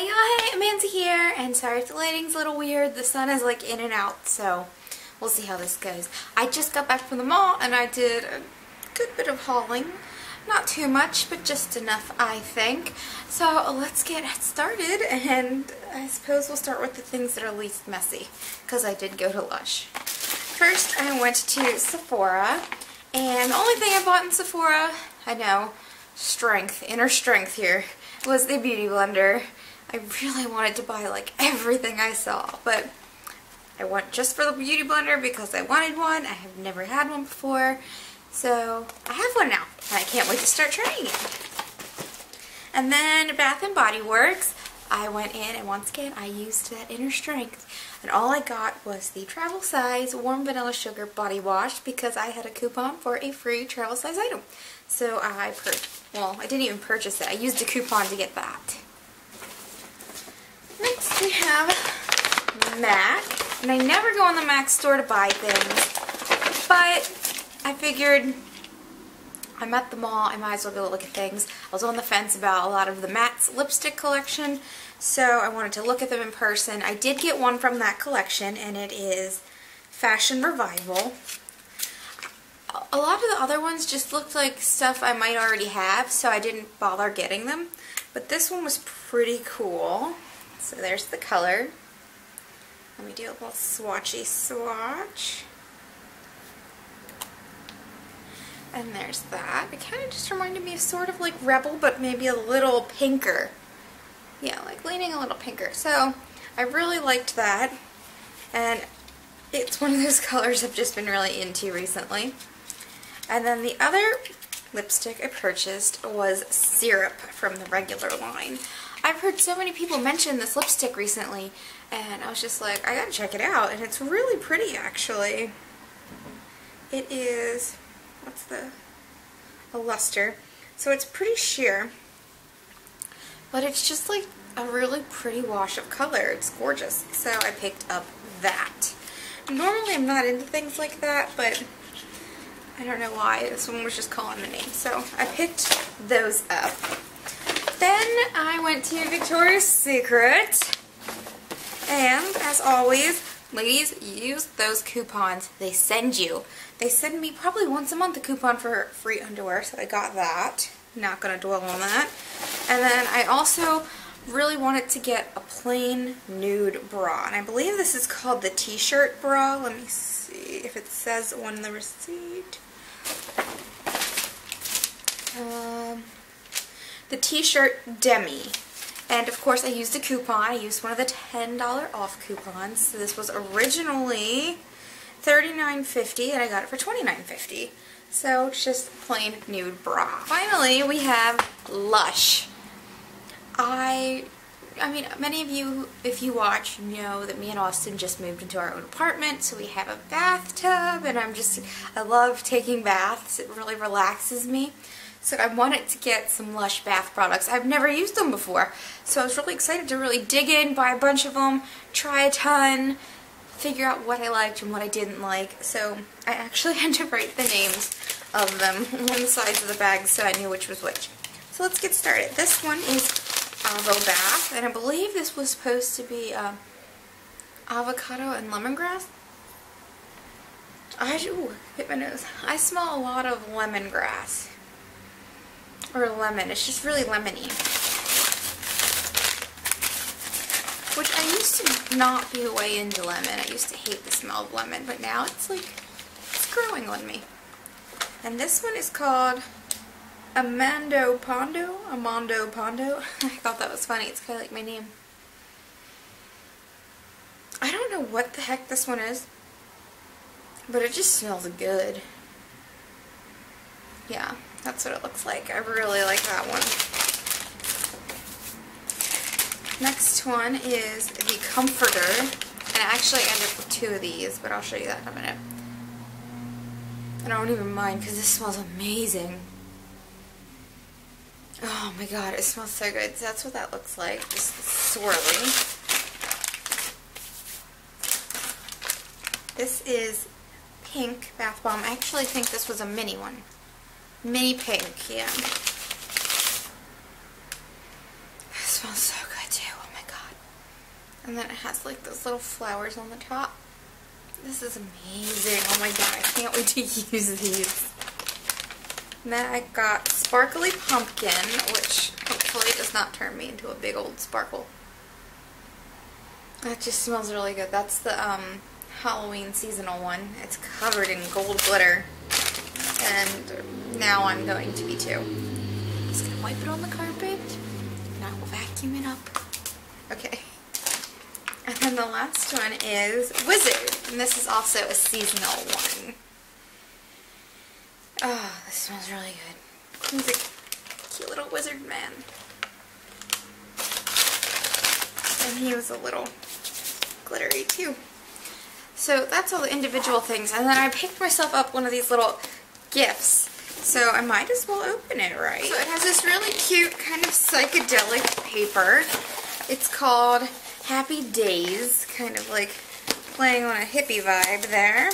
Hey y'all, hey, Amanda here, and sorry if the lighting's a little weird. The sun is like in and out, so we'll see how this goes. I just got back from the mall and I did a good bit of hauling. Not too much, but just enough, I think. So let's get started, and I suppose we'll start with the things that are least messy, because I did go to Lush. First, I went to Sephora, and the only thing I bought in Sephora, I know, strength, inner strength here, was the Beauty Blender. I really wanted to buy like everything I saw, but I went just for the Beauty Blender because I wanted one. I have never had one before, so I have one now, and I can't wait to start trying it. And then Bath & Body Works, I went in and once again I used that inner strength and all I got was the travel size warm vanilla sugar body wash because I had a coupon for a free travel size item. So I, well I didn't even purchase it, I used a coupon to get that. Next we have MAC. And I never go in the MAC store to buy things, but I figured I'm at the mall, I might as well go look at things. I was on the fence about a lot of the Matte's lipstick collection, so I wanted to look at them in person. I did get one from that collection, and it is Fashion Revival. A lot of the other ones just looked like stuff I might already have, so I didn't bother getting them. But this one was pretty cool. So there's the color. Let me do a little swatchy swatch. And there's that. It kind of just reminded me of sort of like Rebel, but maybe a little pinker. Yeah, like leaning a little pinker. So I really liked that. And it's one of those colors I've just been really into recently. And then the other lipstick I purchased was Syrup from the regular line. I've heard so many people mention this lipstick recently, and I was just like, I gotta check it out. And it's really pretty, actually. It is what's the, a luster. So it's pretty sheer, but it's just like a really pretty wash of color. It's gorgeous. So I picked up that. Normally I'm not into things like that, but I don't know why. This one was just calling the name. So I picked those up. Then I went to Victoria's Secret. And as always, ladies, use those coupons they send you. They send me probably once a month a coupon for free underwear, so I got that. Not going to dwell on that. And then I also really wanted to get a plain nude bra. And I believe this is called the t-shirt bra. Let me see if it says on the receipt. Um, the t-shirt Demi. And of course I used a coupon. I used one of the $10 off coupons. So this was originally $39.50 and I got it for $29.50. So it's just plain nude bra. Finally, we have Lush. I, I mean, many of you, if you watch, know that me and Austin just moved into our own apartment, so we have a bathtub, and I'm just, I love taking baths. It really relaxes me. So I wanted to get some Lush bath products. I've never used them before, so I was really excited to really dig in, buy a bunch of them, try a ton, figure out what I liked and what I didn't like. So I actually had to write the names of them on the sides of the bag so I knew which was which. So let's get started. This one is Avobath, and I believe this was supposed to be uh, avocado and lemongrass. I ooh, hit my nose. I smell a lot of lemongrass or lemon. It's just really lemony. Which I used to not be way into lemon. I used to hate the smell of lemon, but now it's like, it's growing on me. And this one is called Amandopondo? Amando Pondo? I thought that was funny. It's kind of like my name. I don't know what the heck this one is, but it just smells good. Yeah, that's what it looks like. I really like that one. Next one is the Comforter. And I actually ended up with two of these, but I'll show you that in a minute. And I don't even mind because this smells amazing. Oh my god, it smells so good. So that's what that looks like, just swirly. This is pink bath bomb. I actually think this was a mini one. Mini pink, yeah. It smells so good too. Oh my god. And then it has like those little flowers on the top. This is amazing. Oh my god, I can't wait to use these. And then I got Sparkly Pumpkin, which hopefully does not turn me into a big old sparkle. That just smells really good. That's the um, Halloween seasonal one. It's covered in gold glitter. And now I'm going to be too. I'm just to wipe it on the carpet and I will vacuum it up. Okay. And then the last one is Wizard. And this is also a seasonal one. Oh, this smells really good. He's a cute little wizard man. And he was a little glittery too. So that's all the individual things. And then I picked myself up one of these little gifts. So I might as well open it, right? So it has this really cute kind of psychedelic paper. It's called Happy Daze, kind of like playing on a hippie vibe there.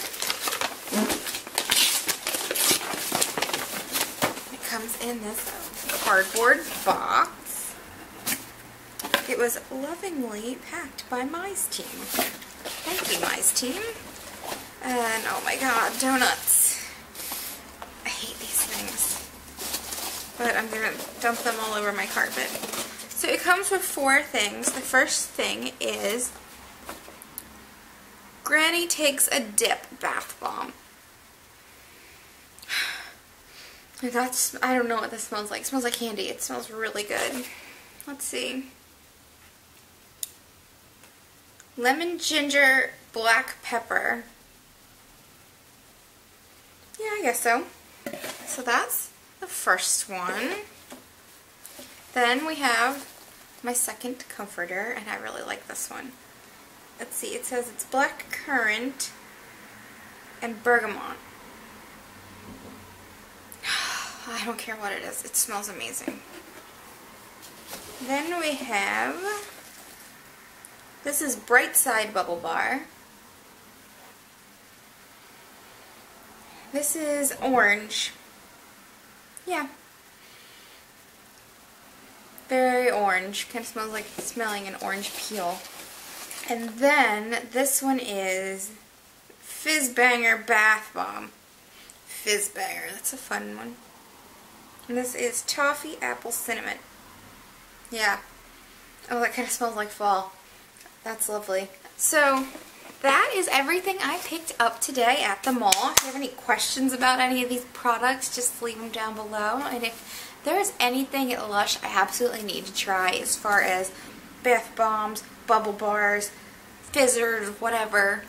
It comes in this cardboard box. It was lovingly packed by Mize Team. Thank you, Mize Team. And oh my god, donuts. I hate these things. But I'm going to dump them all over my carpet. So it comes with four things. The first thing is Granny Takes a Dip Bath Bomb. That's, I don't know what this smells like. It smells like candy. It smells really good. Let's see. Lemon ginger black pepper. Yeah, I guess so. So that's the first one. Then we have my second comforter, and I really like this one. Let's see, it says it's black currant and bergamot. I don't care what it is, it smells amazing. Then we have, this is Brightside Bubble Bar. This is orange. Yeah, very orange. Kind of smells like smelling an orange peel. And then this one is Fizzbanger Bath Bomb. Fizzbanger, that's a fun one. And this is Toffee Apple Cinnamon. Yeah. Oh, that kind of smells like fall. That's lovely. So, that is everything I picked up today at the mall. If you have any questions about any of these products, just leave them down below. And if there's anything at Lush I absolutely need to try as far as bath bombs, bubble bars, fizzers, whatever,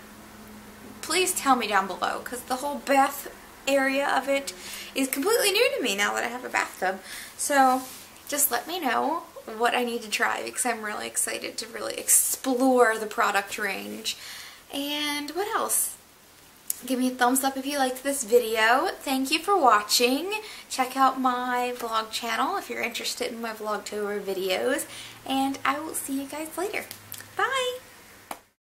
please tell me down below because the whole bath area of it is completely new to me now that I have a bathtub. So just let me know what I need to try because I'm really excited to really explore the product range. And what else? Give me a thumbs up if you liked this video. Thank you for watching. Check out my vlog channel if you're interested in my Vlogtober videos. And I will see you guys later. Bye!